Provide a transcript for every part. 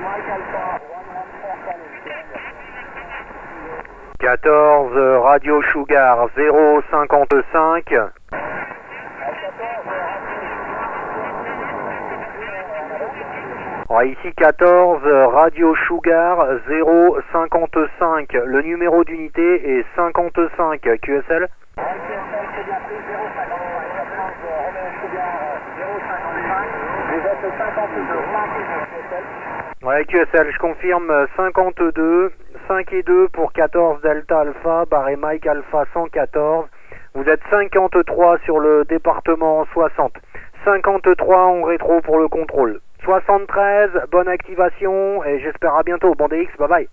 Mike Alpha 114 14 Radio Sugar 055. Ouais, ici 14 Radio Sugar 055. Le numéro d'unité est 55 QSL. Ouais, QSL, je confirme 52, 5 et 2 pour 14 Delta Alpha, barré Mike Alpha 114. Vous êtes 53 sur le département 60. 53 en rétro pour le contrôle. 73, bonne activation et j'espère à bientôt. Bon DX, bye bye.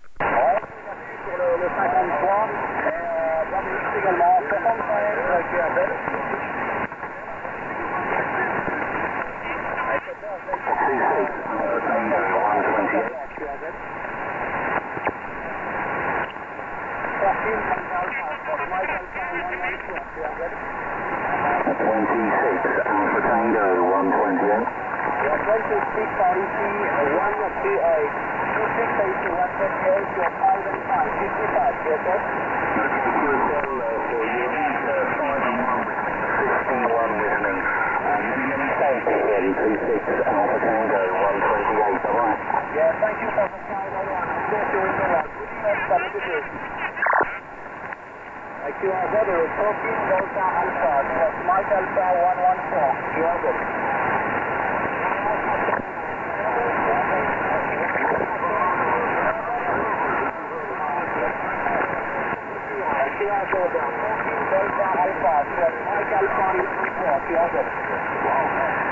Le, le 53. Bienvenue également 73 QRZ. Twenty-six one twenty-eight. You're 26 REC 128. 26 AC 128, you're 5 and 5, 55, yes sir? Twenty-six Alpha yeah, thank you for the time, everyone. I'm still doing the right. QRZ is 14 Delta Alpha, Mike Alpha 114, QRZ. Delta Alpha, Mike Alpha is 114, QRZ.